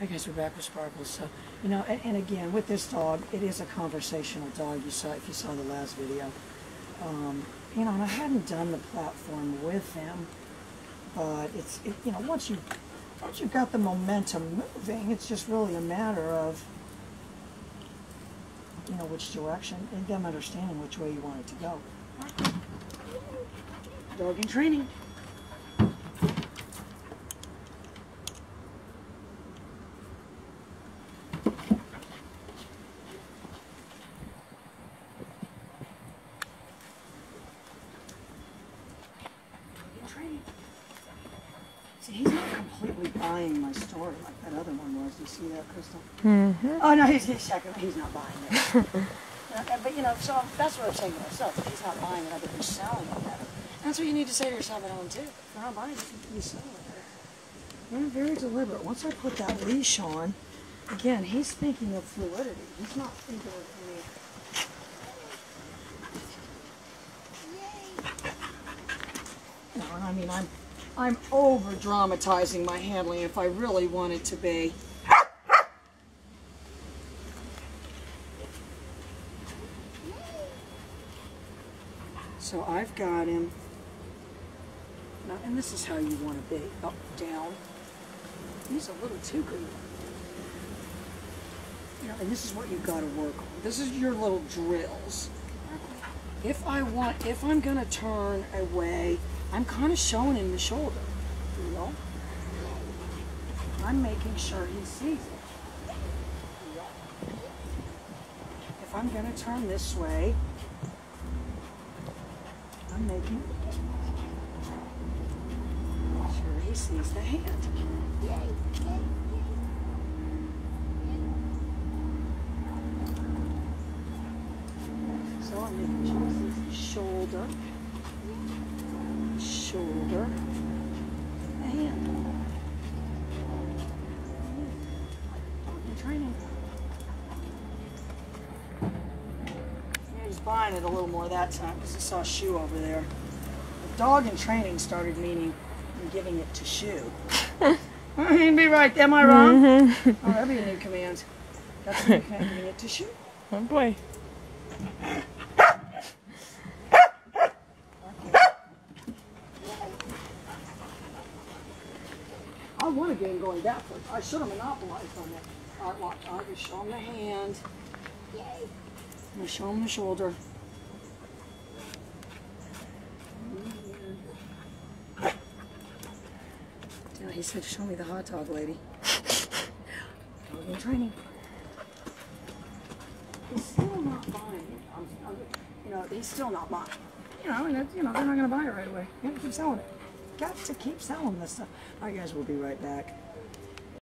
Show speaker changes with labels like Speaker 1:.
Speaker 1: We're back with Sparkles. So, you know, and, and again, with this dog, it is a conversational dog. You saw if you saw the last video. Um, you know, and I hadn't done the platform with him, but it's it, you know once you once you've got the momentum moving, it's just really a matter of you know which direction and them understanding which way you want it to go. Dog in training. in training. See, he's not completely buying my story like that other one was. Do you see that, Crystal? Mm-hmm. Oh no, he's, he's second. He's not buying it. Uh, but you know, so that's what I'm saying to myself. If he's not buying it, I think he's selling it better. That's what you need to say to yourself at home too. If they're not buying it, you sell it better. I'm very deliberate. Once I put that leash on, again, he's thinking of fluidity. He's not thinking of me. Know, I mean, I'm, I'm over dramatizing my handling if I really want it to be. So I've got him. Now, and this is how you want to be up, down. He's a little too good. You know, and this is what you've got to work on. This is your little drills. If I want, if I'm going to turn away, I'm kind of showing him the shoulder. You know? I'm making sure he sees it. If I'm going to turn this way, I'm making sure he sees the hand. So I'm making sure he sees the shoulder, shoulder. I'm training. Yeah, he's buying it a little more that time because he saw shoe over there. The dog in training started meaning giving it to shoe. You'd be right. Am I wrong? Mm-hmm. Oh, that'd be a new command. That's a new command. Giving it to shoe.
Speaker 2: Oh boy.
Speaker 1: I want a game going backwards. I should have monopolized on that. All right, watch. I'll just show him the hand. Yay. To show him the shoulder. Yeah, he said, show me the hot dog lady. In training. He's still not buying it. I'm, I'm, you know, he's still not buying. You know, you know, they're not going to buy it right away. You have to keep selling it. Got to keep selling this stuff. All right, guys, we'll be right back.